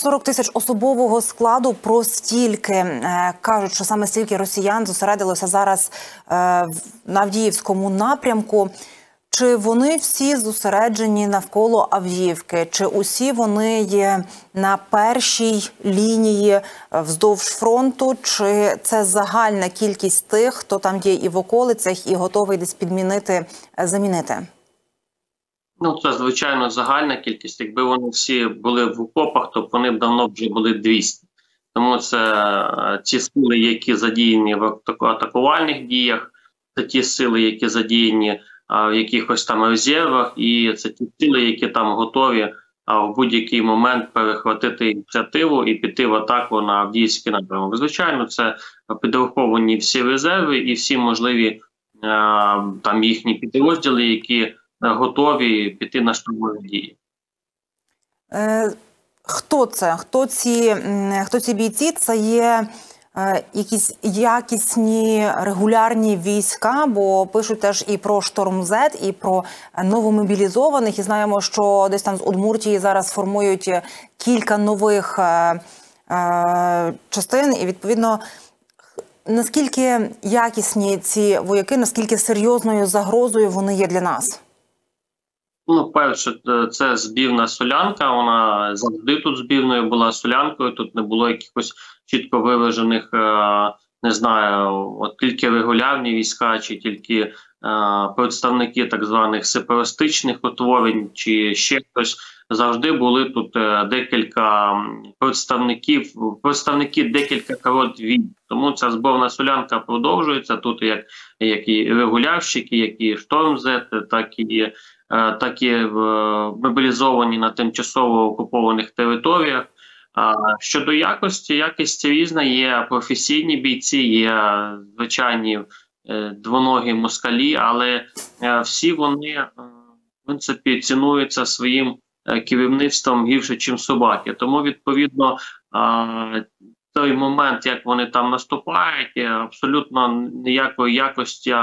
40 тисяч особового складу про стільки е, кажуть, що саме стільки росіян зосередилося зараз е, на Авдіївському напрямку. Чи вони всі зосереджені навколо Авдіївки? Чи усі вони є на першій лінії е, вздовж фронту? Чи це загальна кількість тих, хто там є і в околицях, і готовий десь підмінити замінити? Ну, це звичайно загальна кількість. Якби вони всі були в окопах, то вони б давно вже були 200. Тому це е, ті сили, які задіяні в атакувальних діях, це ті сили, які задіяні в якихось там резервах, і це ті сили, які там готові в будь-який момент перехватити ініціативу і піти в атаку на Авдіївський напрямок. Звичайно, це підраховані всі резерви і всі можливі там їхні підрозділи, які готові піти на штурмові дії. Е, Хто це? Хто ці хто ці бійці? Це є е, якісь якісні регулярні війська, бо пишуть теж і про шторм З, і про новомобілізованих. І знаємо, що десь там з Удмуртії зараз формують кілька нових е, е, частин, і відповідно. Наскільки якісні ці вояки, наскільки серйозною загрозою вони є для нас? Ну, перше, е, це збівна солянка. Вона завжди тут збівною була солянкою. Тут не було якихось чітко виважених, е, не знаю, от тільки регулярні війська, чи тільки е, представники так званих сепаратистичних утворень, чи ще хтось. Завжди були тут декілька представників, представники декілька корот війн. Тому ця зборна солянка продовжується. Тут як як і регулярщики, як і штормзет, так і так і е, мобілізовані на тимчасово окупованих територіях. Щодо якості, якість різна, є професійні бійці, є звичайні е, двоногі москалі, але всі вони в принципі цінуються своїм керівництвом гірше, ніж собаки. Тому відповідно той момент, як вони там наступають, абсолютно ніякої якості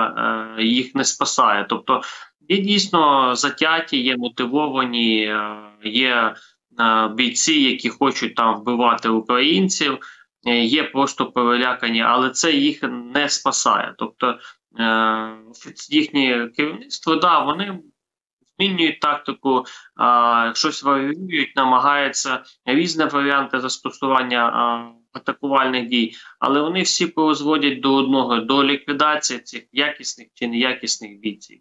їх не спасає. Тобто і дійсно затяті, є мотивовані, е, є е, бійці, які хочуть там вбивати українців, е, є просто перелякані, але це їх не спасає. Тобто їхнє керівництво, да, вони змінюють тактику, щось варіюють, намагаються різні варіанти застосування. Атакувальних дій, але вони всі призводять до одного до ліквідації цих якісних чи неякісних бійців.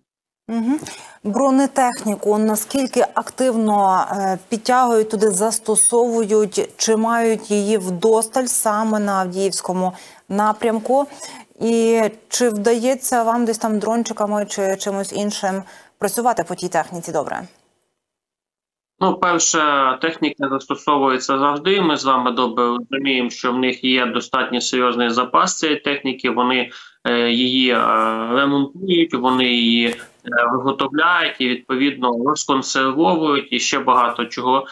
Угу. Бронетехніку наскільки активно е, підтягують туди, застосовують, чи мають її вдосталь саме на Авдіївському напрямку, і чи вдається вам десь там дрончиками чи чимось іншим працювати по тій техніці? Добре. Ну, перше, техніка застосовується завжди. Ми з вами добре розуміємо, що в них є достатньо серйозний запас цієї техніки. Вони е, її е, ремонтують, вони її виготовляють і відповідно розконсервовують і ще багато чого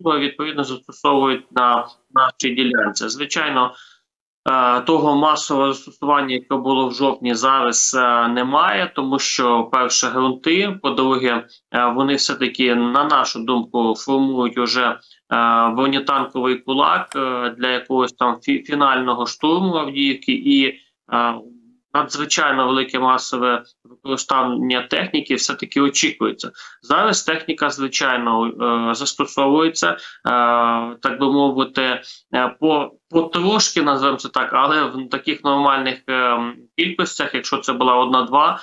відповідно застосовують на нашій ділянці. Звичайно. Е, того масового застосування, яке було в жовтні, зараз е, немає, тому що перше ґрунти, по-друге, е, вони все таки, на нашу думку, формують уже бронетанковий кулак для якогось там фінального штурму Авдіївки і надзвичайно велике масове використання техніки все таки очікується. Зараз техніка звичайно е, застосовується, е, так би мовити, е, по потрошки називаємо це так, але в таких нормальних кількостях, якщо це була одна-два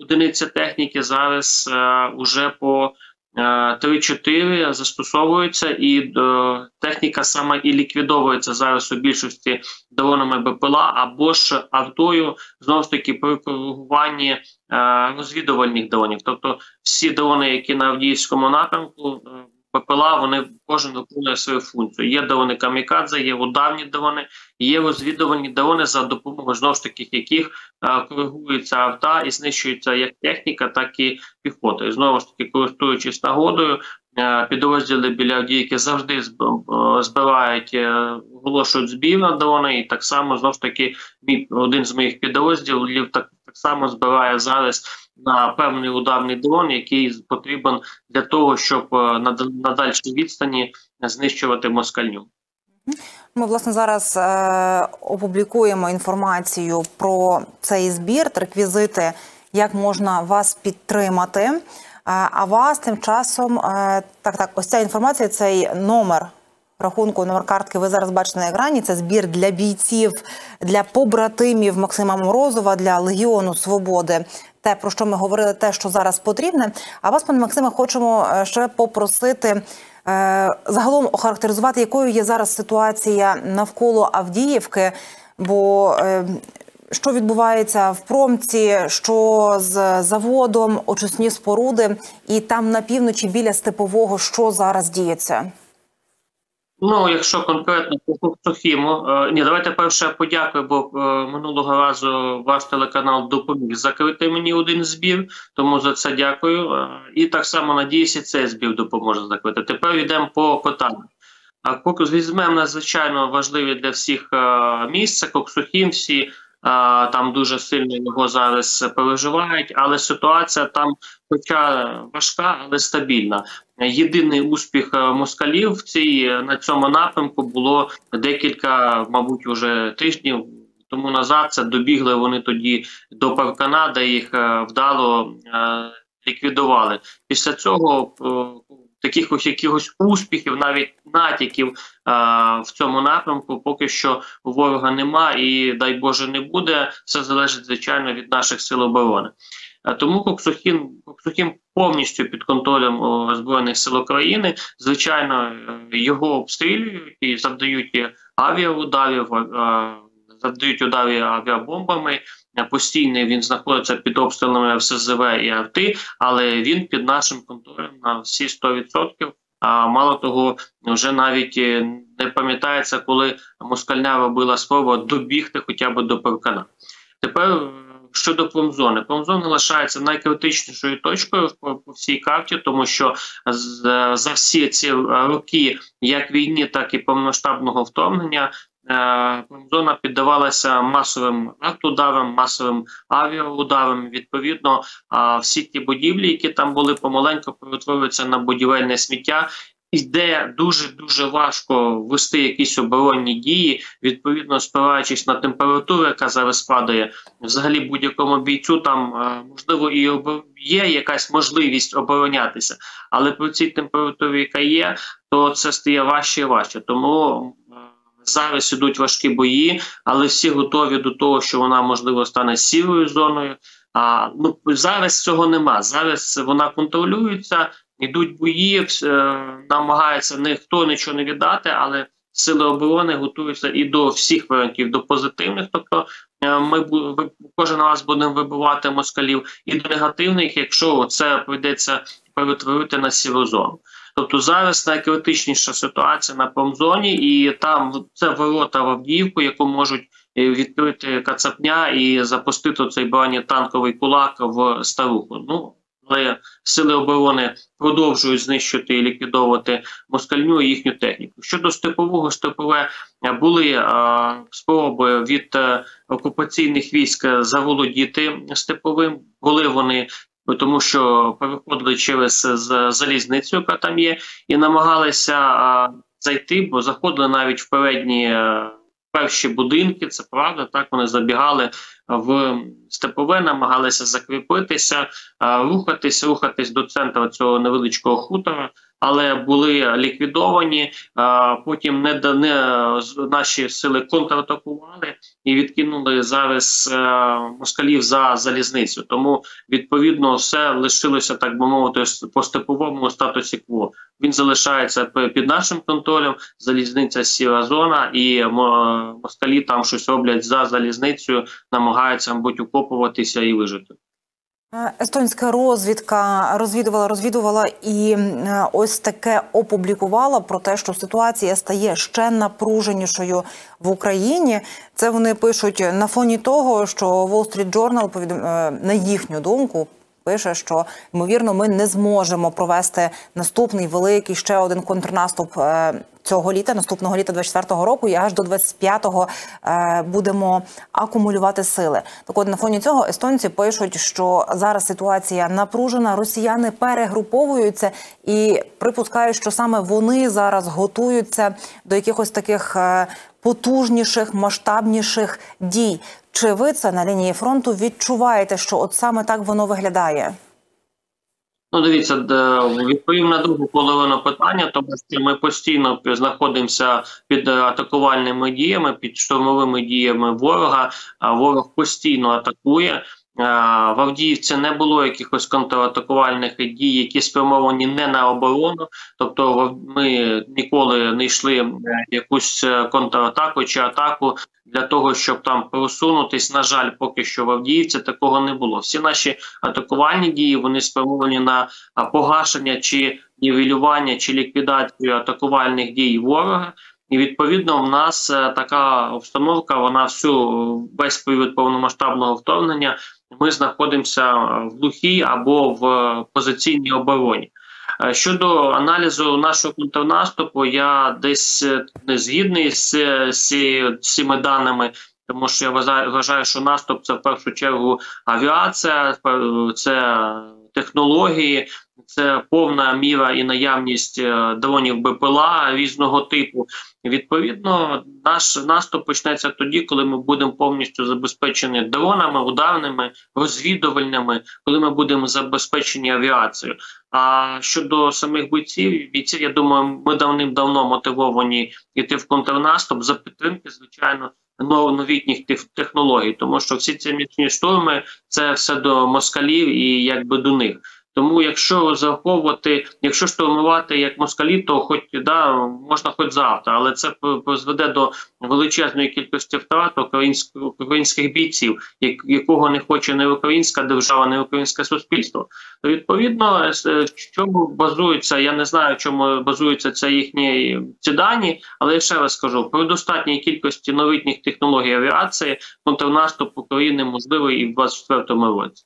одиниці техніки, зараз уже по 3-4 е, застосовуються, і е, техніка саме і ліквідовується зараз у більшості дронами БПЛА або ж автою знову ж таки при коригуванні е, розвідувальних дронів. Тобто всі дрони, які на Авдіївському напрямку, ППЛА вони кожен виконує свою функцію. Є дрони камікадзе, є ударні дрони, є розвідувальні дрони, за допомогою знову ж таки, яких а, коригується авто і знищується як техніка, так і піхота. І знову ж таки, користуючись нагодою, підрозділи біля Авдіївки завжди збирають, е, оголошують збір на дрони, і так само знову ж таки мій один з моїх підрозділів так, так само збирає зараз на певний ударний дрон, який потрібен для того, щоб е, на, на дальшій відстані знищувати москальню. Ми власне зараз е, опублікуємо інформацію про цей збір, реквізити, як можна вас підтримати. Е, а вас тим часом е, так, так, ось ця інформація, цей номер рахунку, номер картки. Ви зараз бачите на екрані. Це збір для бійців, для побратимів Максима Морозова, для Легіону Свободи. Те, про що ми говорили, те, що зараз потрібне. А вас, пане Максиме, хочемо е, ще попросити. Е, загалом охарактеризувати, якою є зараз ситуація навколо Авдіївки, бо е, що відбувається в промці, що з заводом, очисні споруди, і там на півночі біля степового, що зараз діється. Ну, якщо конкретно по Коксохіму, е, ні, давайте перше подякую, бо е, минулого разу ваш телеканал допоміг закрити мені один збір, тому за це дякую. Е, і так само надіюся, цей збір допоможе закрити. Тепер йдемо по питанню. А візьмемо надзвичайно важливі для всіх місця. коксухім всі там дуже сильно його зараз переживають, але ситуація там, хоча важка, але стабільна. Єдиний успіх е, москалів в цій на цьому напрямку було декілька, мабуть, уже тижнів тому назад. Це добігли вони тоді до паркана, де їх е, вдало е, ліквідували. Після цього таких ось якихось успіхів, навіть натяків а, в цьому напрямку, поки що ворога нема, і дай Боже не буде. Все залежить звичайно від наших сил оборони. Тому Коксухін Коксухін повністю під контролем збройних сил України. Звичайно, його обстрілюють і завдають авіаударів, завдають ударів авіабомбами. Постійний він знаходиться під обстрілами ФСЗВ і АВТИ, але він під нашим контролем на всі 100%. А мало того, вже навіть е, не пам'ятається, коли москальня робила спробу добігти хоча б до паркана. Тепер е, щодо промзони, промзона лишається найкритичнішою точкою по, по всій карті, тому що за, всі ці роки, як війни, так і повномасштабного вторгнення, Е, зона піддавалася масовим артударам, масовим авіаударам. Відповідно, всі ті будівлі, які там були, помаленьку перетворюються на будівельне сміття. Іде дуже дуже важко вести якісь оборонні дії, відповідно спираючись на температуру, яка зараз падає. Взагалі, будь-якому бійцю там е, можливо і є якась можливість оборонятися, але при цій температурі, яка є, то це стає важче і важче. Тому Зараз ідуть важкі бої, але всі готові до того, що вона можливо стане сірою зоною. А ну зараз цього нема. Зараз вона контролюється, йдуть бої, е, намагається ніхто нічого не віддати, але сили оборони готуються і до всіх варіантів, до позитивних. Тобто е, ми кожен раз будемо вибивати москалів, і до негативних, якщо це прийдеться перетворити на сіру зону. Тобто зараз найкритичніша ситуація на промзоні, і там це ворота в Авдіївку, яку можуть е, відкрити Кацапня і запустити цей бронетанковий кулак в старуху. Ну але сили оборони продовжують знищити і ліквідовувати москальню і їхню техніку. Щодо степового степове були а, спроби від е, окупаційних військ заволодіти степовим. Були вони тому що переходили через залізницю, яка там є, і намагалися зайти, бо заходили навіть в передні перші будинки. Це правда. Так вони забігали в степове, намагалися закріпитися, рухатись, рухатись до центру цього невеличкого хутора але були ліквідовані. Потім не, не наші сили контратакували і відкинули зараз е, москалів за залізницю. Тому відповідно все лишилося так би мовити по степовому статусі. кво він залишається під нашим контролем. Залізниця сіра зона, і москалі там щось роблять за залізницею, намагаються мабуть укопуватися і вижити. Е, естонська розвідка розвідувала, розвідувала і е, ось таке опублікувала про те, що ситуація стає ще напруженішою в Україні. Це вони пишуть на фоні того, що Wall Street Journal, повідом... Е, на їхню думку, пише, що ймовірно ми не зможемо провести наступний великий ще один контрнаступ е, цього літа, наступного літа 24-го року, і аж до 25-го е, будемо акумулювати сили. Так от на фоні цього естонці пишуть, що зараз ситуація напружена, росіяни перегруповуються і припускають, що саме вони зараз готуються до якихось таких е, потужніших, масштабніших дій. Чи ви це на лінії фронту відчуваєте, що от саме так воно виглядає? Ну, дивіться, відповім на другу половину питання, тому що ми постійно знаходимося під е, атакувальними діями, під штурмовими діями ворога. А ворог постійно атакує. В Авдіївці не було якихось контратакувальних дій, які спрямовані не на оборону. Тобто, ми ніколи не йшли е, якусь е, контратаку чи атаку для того, щоб там просунутись. На жаль, поки що в Авдіївці такого не було. Всі наші атакувальні дії вони спрямовані на погашення чи нівелювання чи ліквідацію атакувальних дій ворога. І відповідно в нас е, така обстановка. Вона всю весь період повномасштабного вторгнення. Ми знаходимося е, в глухій або в е, позиційній обороні. Е, Щодо аналізу нашого контрнаступу, я десь не згідний з, з цими даними, тому що я вважаю, що наступ це в першу чергу авіація, це технології, це повна міра і наявність е, дронів БПЛА різного типу. Відповідно, наш наступ почнеться тоді, коли ми будемо повністю забезпечені дронами, ударними, розвідувальними, коли ми будемо забезпечені авіацією. А щодо самих бойців, бійців, я думаю, ми давним-давно мотивовані йти в контрнаступ за підтримки, звичайно, новітніх тех- технологій, тому що всі ці міцні штурми це все до москалів і якби до них. Тому, якщо зараховувати, якщо штурмувати як москалі, то хоч да можна хоч завтра, але це призведе до величезної кількості втрат українських українських бійців, як, якого не хоче не українська держава, не українське суспільство. То відповідно, е, в чому базується, я не знаю, чому базуються це їхні ці дані, але я ще раз скажу: при достатній кількості новітніх технологій авіації контрнаступ України можливий і в 24-му році.